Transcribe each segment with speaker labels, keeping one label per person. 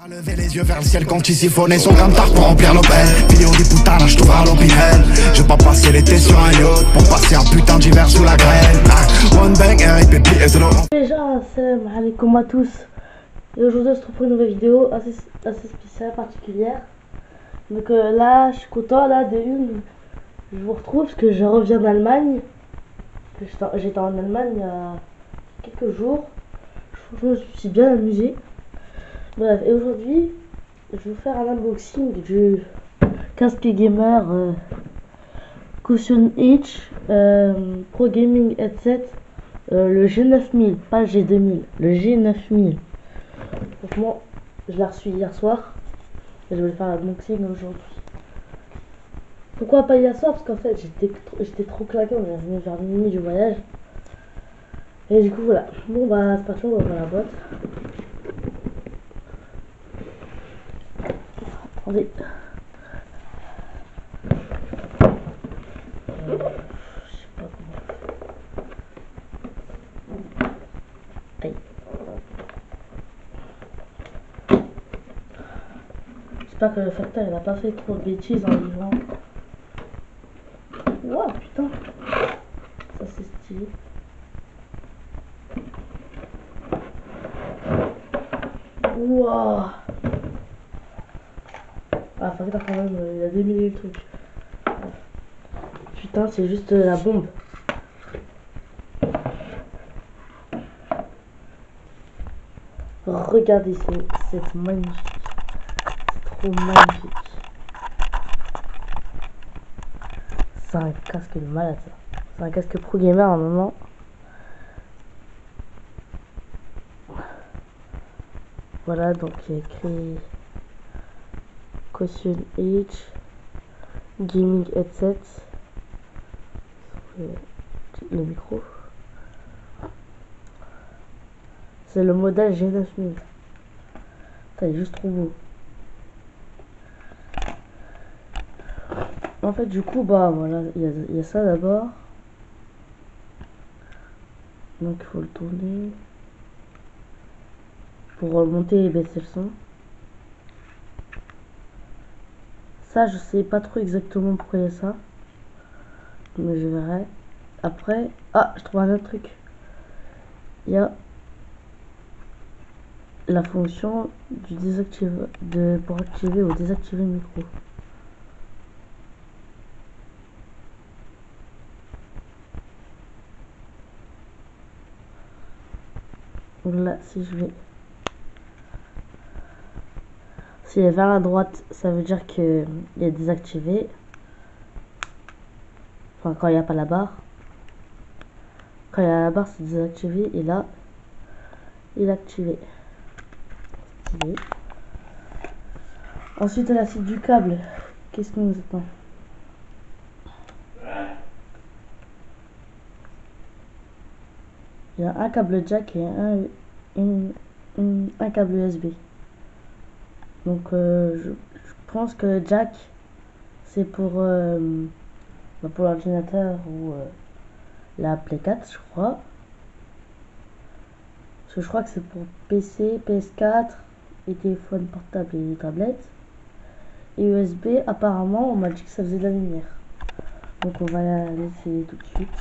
Speaker 1: Pas lever les yeux vers le ciel quand il siphonnait son tard pour remplir nos peines Vidéo des putains, je t'ouvre à l'opinel Je pas passer l'été sur un yacht Pour passer un putain d'hiver sous la graine Ah, One bang, RIP, et
Speaker 2: Déjà, salam alaikum à tous. Et aujourd'hui, on se retrouve pour une nouvelle vidéo assez, assez spéciale, particulière. Donc euh, là, je suis content là de une. Je vous retrouve parce que je reviens d'Allemagne. J'étais en Allemagne il y a quelques jours. Je me suis bien amusé. Bref, et aujourd'hui, je vais vous faire un unboxing du casque gamer euh, Cushion H euh, Pro Gaming Headset. Euh, le G9000, pas le G2000, le G9000. Franchement, je l'ai reçu hier soir. Et je vais faire l'unboxing aujourd'hui. Pourquoi pas hier soir? Parce qu'en fait, j'étais j'étais trop claqué. On est revenu vers minuit du voyage. Et du coup, voilà. Bon, bah, c'est parti, on va voir la boîte. J'espère que le facteur il a pas fait trop de bêtises en livrant. Ouah putain. Ça c'est stylé. Ouah. Ah facteur quand même, il a démêlé le truc. Putain c'est juste la bombe. Regardez, c'est magnifique. C'est trop magnifique. C'est un casque de malade ça. C'est un casque pro gamer à un moment. Voilà, donc il y a écrit Caution H Gaming Headset. Le micro. C'est le modèle G9000. C'est juste trop beau. En fait, du coup, bah voilà, il y, y, a ça d'abord. Donc, il faut le tourner pour remonter et baisser le son. Ça, je sais pas trop exactement pourquoi il y a ça. Mais je verrai. Après, ah, je trouve un autre truc. Il y a la fonction du désactive de pour activer ou désactiver le micro. Donc là, si je vais s'il est vers la droite, ça veut dire qu'il est désactivé. Enfin, quand il n'y a pas la barre. Quand il y a la barre, c'est désactivé. Et là, il est activé. Ensuite, à la suite du câble, qu'est-ce qu'on nous attend? Il y a un câble jack et un câble USB. Donc, euh, je, pense que jack, c'est pour, euh, bah, l'ordinateur ou euh, la Play 4, je crois. Parce que je crois que c'est pour PC, PS4 et téléphone portable et tablette. Et USB, apparemment, on m'a dit que ça faisait de la lumière. Donc on va l'essayer tout de suite.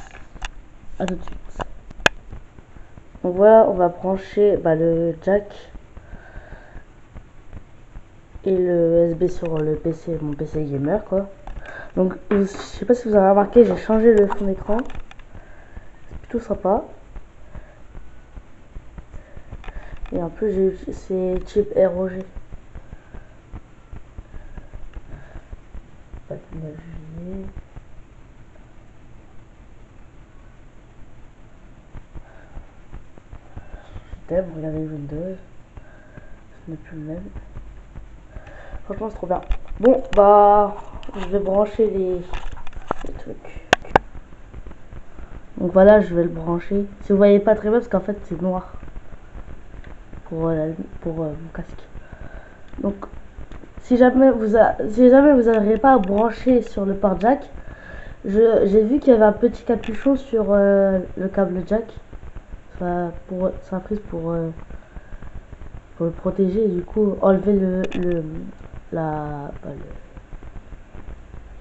Speaker 2: À tout de suite. Donc voilà, on va brancher bah, le jack et le USB sur le PC, mon PC gamer quoi. Donc je sais pas si vous avez remarqué, j'ai changé le fond d'écran. C'est plutôt sympa. Et en plus, j'ai c'est chip ROG. 29 juillet. Je t'aime, regardez Windows. Ce n'est plus le même. C'est trop bien. Bon, bah, je vais brancher les, trucs. Donc voilà, je vais le brancher. Si vous voyez pas très bien, parce qu'en fait, c'est noir pour, euh, pour euh, mon casque. Donc, si jamais vous a, si jamais vous n'arrivez pas à brancher sur le port jack, j'ai vu qu'il y avait un petit capuchon sur euh, le câble jack. Ça pour sa prise pour pour le protéger du coup enlever le, le la bah,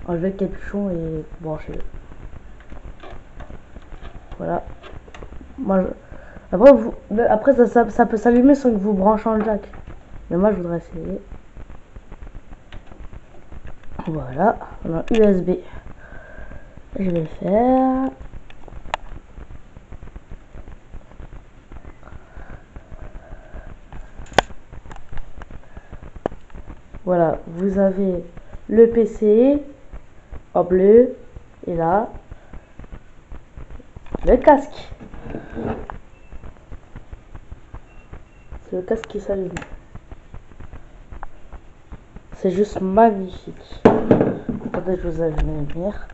Speaker 2: enlever le capuchon et brancher. Le voilà. Moi après vous après ça, ça, peut s'allumer sans que vous branchez le jack. Mais moi je voudrais essayer. Voilà. On a USB je vais le faire Voilà, vous avez le PC en bleu et là le casque. C'est le casque qui s'allume. C'est juste magnifique. Attendez, je vous allume la lumière.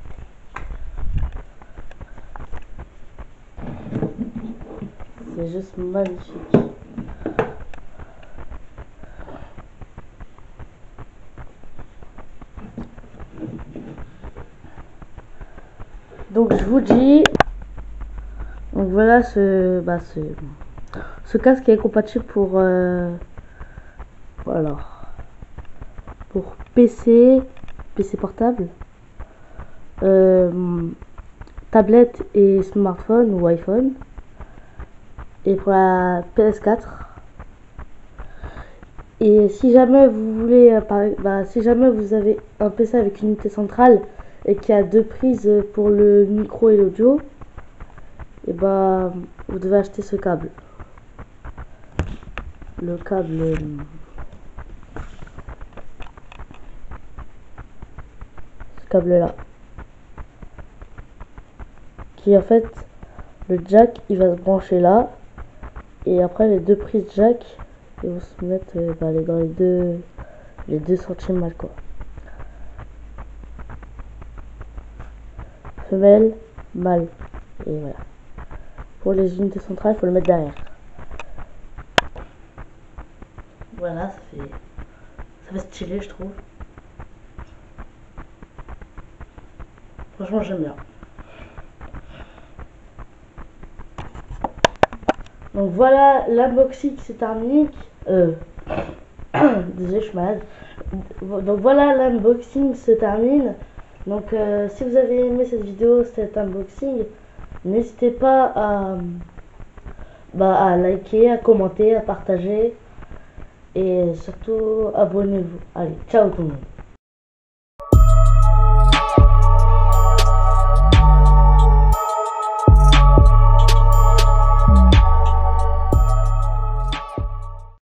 Speaker 2: C'est juste magnifique. Donc je vous dis, donc voilà ce, bah, ce, ce casque est compatible pour, euh, voilà, pour PC, PC portable, euh, tablette et smartphone ou iPhone, et pour la PS4. Et si jamais vous voulez, euh, bah, si jamais vous avez un PC avec une unité centrale, et qui a deux prises pour le micro et l'audio, et bah vous devez acheter ce câble. Le câble ce câble là qui en fait le jack il va se brancher là et après les deux prises jack ils vont se mettre euh, bah, dans les deux les deux cm quoi femelle, mâle. Et voilà. Pour les unités centrales, il faut le mettre derrière. Voilà, ça fait, ça fait stylé, je trouve. Franchement, j'aime bien. Donc voilà, l'unboxing c'est terminé. Euh, désolé, je suis malade. Donc voilà, l'unboxing se termine. Donc euh, si vous avez aimé cette vidéo, cet unboxing, n'hésitez pas à, bah, à liker, à commenter, à partager et surtout abonnez-vous. Allez, ciao tout le monde